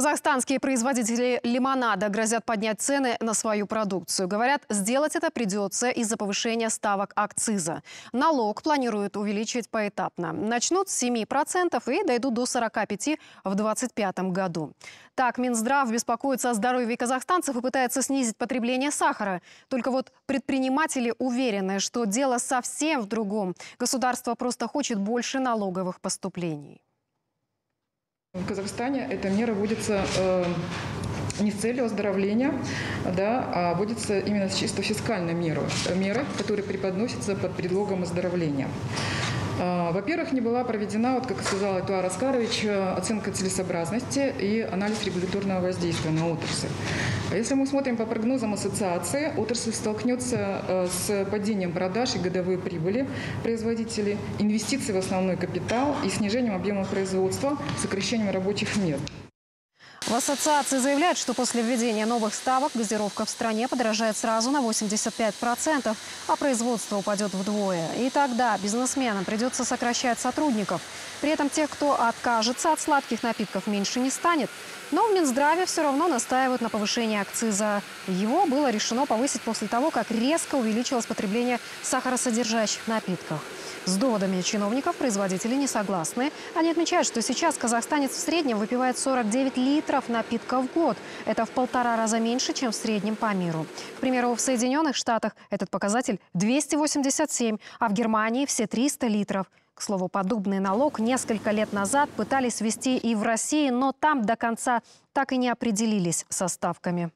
Казахстанские производители лимонада грозят поднять цены на свою продукцию. Говорят, сделать это придется из-за повышения ставок акциза. Налог планируют увеличить поэтапно. Начнут с 7% и дойдут до 45% в 2025 году. Так, Минздрав беспокоится о здоровье казахстанцев и пытается снизить потребление сахара. Только вот предприниматели уверены, что дело совсем в другом. Государство просто хочет больше налоговых поступлений. В Казахстане эта мера вводится э, не с целью оздоровления, да, а вводится именно чисто фискальной мерой, мерой, которая преподносится под предлогом оздоровления. А, во-первых, не была проведена, вот как сказал Эдуард Аскарович, э, оценка целесообразности и анализ регуляторного воздействия на отрасль. А если мы смотрим по прогнозам ассоциации, отрасль столкнется э, с падением продаж и годовой прибыли производителей, инвестиций в основной капитал и снижением объема производства, сокращением рабочих мест. В ассоциации заявляют, что после введения новых ставок газировка в стране подорожает сразу на 85%, а производство упадет вдвое. И тогда бизнесменам придется сокращать сотрудников. При этом тех, кто откажется от сладких напитков, меньше не станет. Но в Минздраве все равно настаивают на повышении акциза. Его было решено повысить после того, как резко увеличилось потребление сахаросодержащих напитков. С доводами чиновников производители не согласны. Они отмечают, что сейчас казахстанец в среднем выпивает 49 литров напитка в год. Это в полтора раза меньше, чем в среднем по миру. К примеру, в Соединенных Штатах этот показатель 287, а в Германии все 300 литров. К слову, подобный налог несколько лет назад пытались ввести и в России, но там до конца так и не определились со ставками.